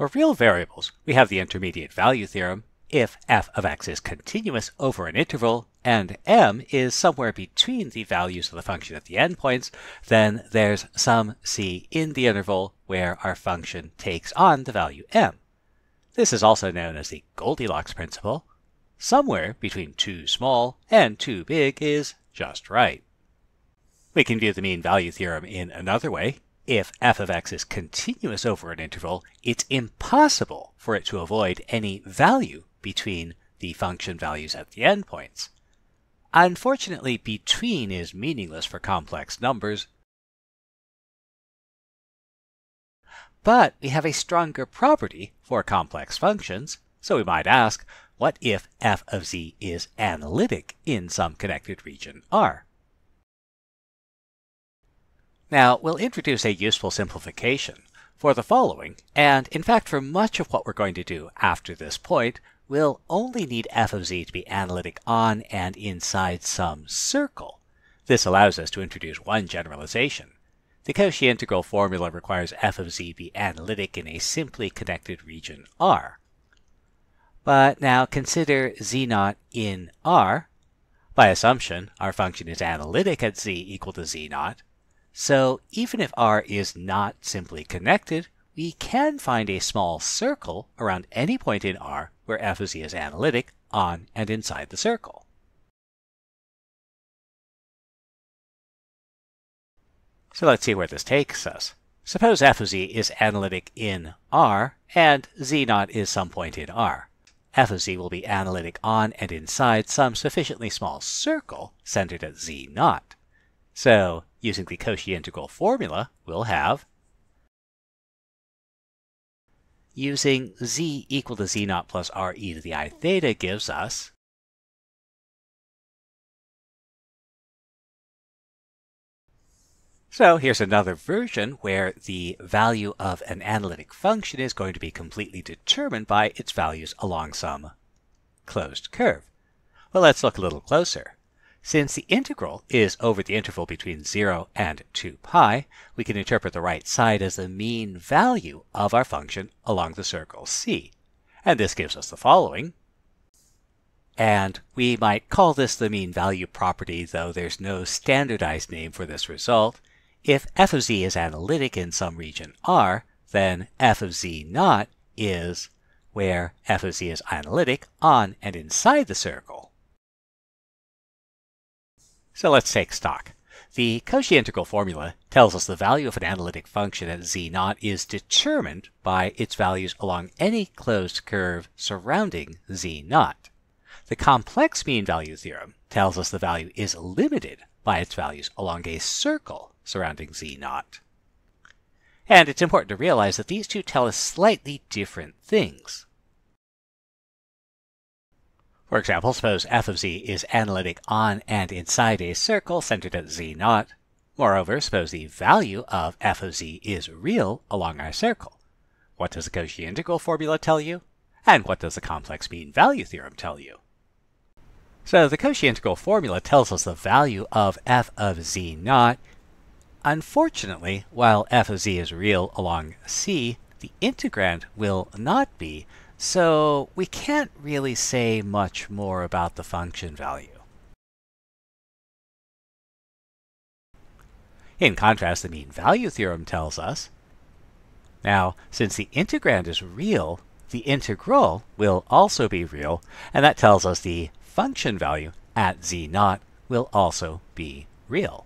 For real variables, we have the intermediate value theorem. If f of x is continuous over an interval and m is somewhere between the values of the function at the endpoints, then there's some c in the interval where our function takes on the value m. This is also known as the Goldilocks principle. Somewhere between too small and too big is just right. We can view the mean value theorem in another way. If f of x is continuous over an interval, it's impossible for it to avoid any value between the function values at the endpoints. Unfortunately, between is meaningless for complex numbers, but we have a stronger property for complex functions, so we might ask, what if f of z is analytic in some connected region R? Now, we'll introduce a useful simplification for the following, and in fact for much of what we're going to do after this point, we'll only need f of z to be analytic on and inside some circle. This allows us to introduce one generalization. The Cauchy integral formula requires f of z be analytic in a simply connected region R. But now consider z naught in R. By assumption, our function is analytic at z equal to z naught, so even if R is not simply connected, we can find a small circle around any point in R where f of z is analytic on and inside the circle. So let's see where this takes us. Suppose f of z is analytic in R and z naught is some point in R. f of z will be analytic on and inside some sufficiently small circle centered at z naught. So using the Cauchy integral formula, we'll have using z equal to z naught plus r e to the i theta gives us So here's another version where the value of an analytic function is going to be completely determined by its values along some closed curve. Well, let's look a little closer. Since the integral is over the interval between 0 and 2 pi, we can interpret the right side as the mean value of our function along the circle C. And this gives us the following. And we might call this the mean value property, though there's no standardized name for this result. If f of z is analytic in some region R, then f of z naught is where f of z is analytic on and inside the circle. So let's take stock. The Cauchy integral formula tells us the value of an analytic function at z naught is determined by its values along any closed curve surrounding z naught. The complex mean value theorem tells us the value is limited by its values along a circle surrounding z naught. And it's important to realize that these two tell us slightly different things. For example, suppose f of z is analytic on and inside a circle centered at z naught. Moreover, suppose the value of f of z is real along our circle. What does the Cauchy integral formula tell you? And what does the complex mean value theorem tell you? So the Cauchy integral formula tells us the value of f of z naught. Unfortunately, while f of z is real along c, the integrand will not be, so we can't really say much more about the function value. In contrast, the mean value theorem tells us, now, since the integrand is real, the integral will also be real, and that tells us the function value at z naught will also be real.